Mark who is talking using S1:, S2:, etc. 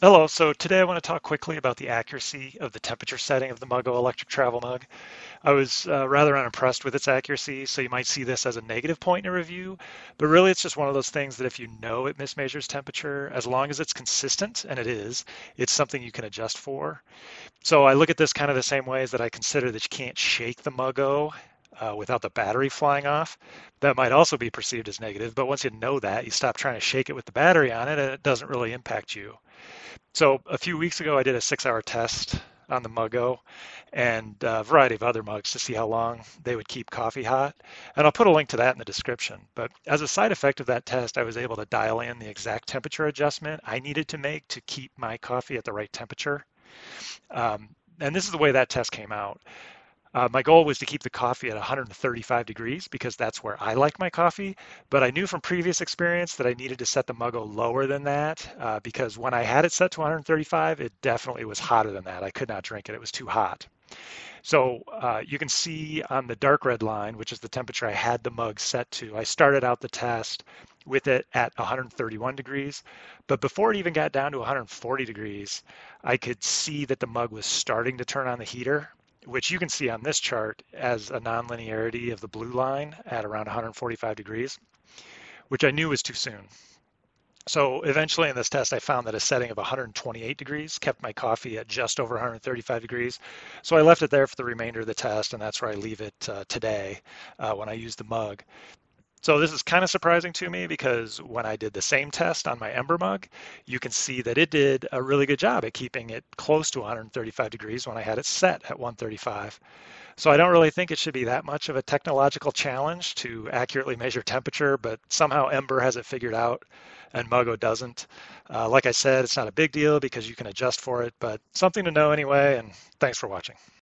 S1: Hello, so today I want to talk quickly about the accuracy of the temperature setting of the Muggo electric travel mug. I was uh, rather unimpressed with its accuracy, so you might see this as a negative point in a review, but really it's just one of those things that if you know it mismeasures temperature, as long as it's consistent, and it is, it's something you can adjust for. So I look at this kind of the same way as that I consider that you can't shake the Muggo uh, without the battery flying off. That might also be perceived as negative, but once you know that, you stop trying to shake it with the battery on it and it doesn't really impact you. So a few weeks ago, I did a six hour test on the Muggo and a variety of other mugs to see how long they would keep coffee hot. And I'll put a link to that in the description. But as a side effect of that test, I was able to dial in the exact temperature adjustment I needed to make to keep my coffee at the right temperature. Um, and this is the way that test came out. Uh, my goal was to keep the coffee at 135 degrees because that's where I like my coffee. But I knew from previous experience that I needed to set the Muggo lower than that uh, because when I had it set to 135, it definitely was hotter than that. I could not drink it, it was too hot. So uh, you can see on the dark red line, which is the temperature I had the mug set to, I started out the test with it at 131 degrees. But before it even got down to 140 degrees, I could see that the mug was starting to turn on the heater which you can see on this chart as a nonlinearity of the blue line at around 145 degrees, which I knew was too soon. So eventually in this test, I found that a setting of 128 degrees kept my coffee at just over 135 degrees. So I left it there for the remainder of the test, and that's where I leave it uh, today uh, when I use the mug. So this is kind of surprising to me because when I did the same test on my Ember mug, you can see that it did a really good job at keeping it close to 135 degrees when I had it set at 135. So I don't really think it should be that much of a technological challenge to accurately measure temperature, but somehow Ember has it figured out and Muggo doesn't. Uh, like I said, it's not a big deal because you can adjust for it, but something to know anyway, and thanks for watching.